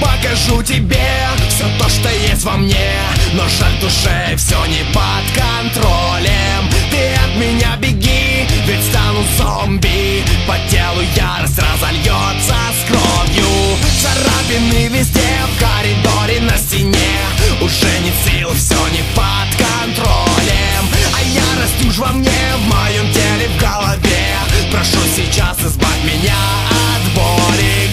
покажу тебе все то, что есть во мне Но жаль душе все не под контролем. Ты от меня беги, ведь стану зомби. По телу ярость разольется с кровью. Царапины везде, в коридоре, на стене. Уже не сил, все не под контролем. А ярость уж во мне, в моем теле, в голове. Прошу сейчас избавь меня от боли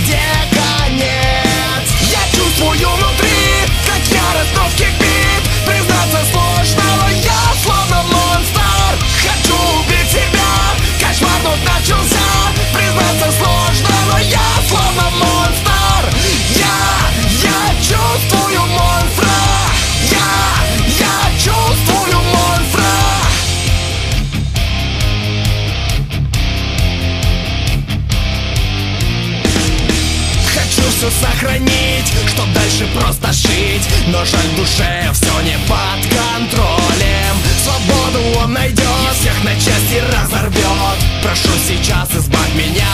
все сохранить, чтоб дальше просто жить. Но жаль душе все не под контролем. Свободу он найдет, и всех на части разорвет Прошу сейчас избавь меня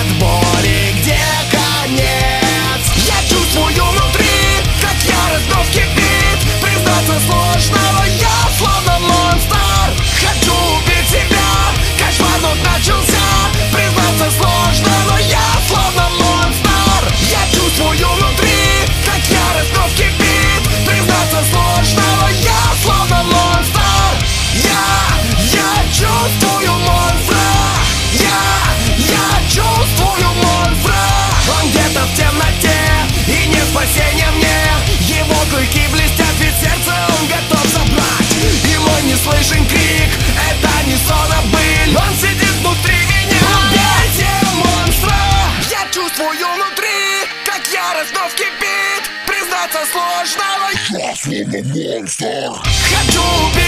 от боли ярость вновь кипит Признаться сложно, но Я словно монстр Хочу убить